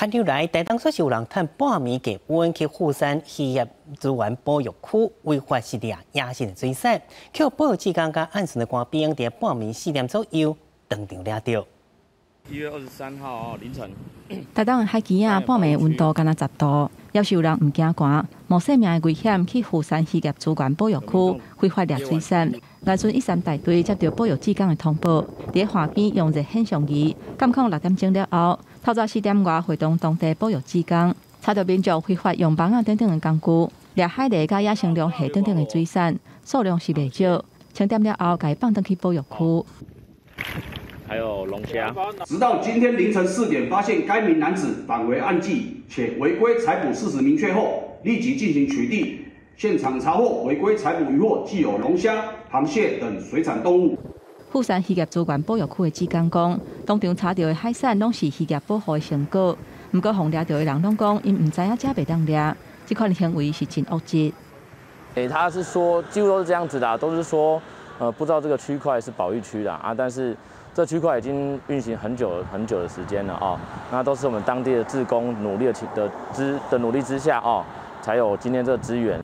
寒流来，台东说是有人趁半暝给温去富山渔业资源保育区违法施猎野生的水产，却保育机关甲岸上的官兵在半暝四点左右当场抓到。一月二十三号凌晨，台东的海基啊，半暝温度干那十度，要是有人唔惊寒，冒生命的危险去富山渔业资源保育区非法掠水产，来自一三大队接到保育机关的通报，伫海边用热显像仪监控六点钟了后。透早四点外，会动当地保育职工，查到民众非法用网啊等等的工具，掠海狸甲野生龙虾等等的水产，数量是未少。清点了后，该放登去保育区。还有龙虾。直到今天凌晨四点，发现该名男子返回岸际，且违规采捕事实明确后，立即进行取缔。现场查获违规采捕渔获，既有龙虾、螃蟹等水产动物。富山渔业资源保育区的职工讲，当场查到的海产拢是渔业保护的成果，不过红掠到的人拢讲，因毋知影遮袂当掠，这款行为是真恶质。诶，他是说几乎都是这样子的，都是说，呃，不知道这个区块是保育区的啊，但是这区块已经运行很久很久的时间了啊，那都是我们当地的职工努力的的之的努力之下啊，才有今天这个资源。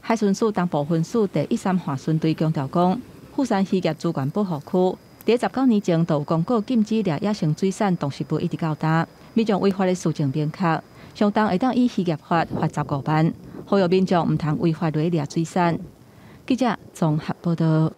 海巡署当部分署第一三华巡队强调讲。富山渔业主管保护区，第十九年前就公告禁止掠野生水产，动植物一直到达，民众违法的事情明确，相当会当以渔业法罚十五万，呼吁民众唔通违法掠水产。记者综合报道。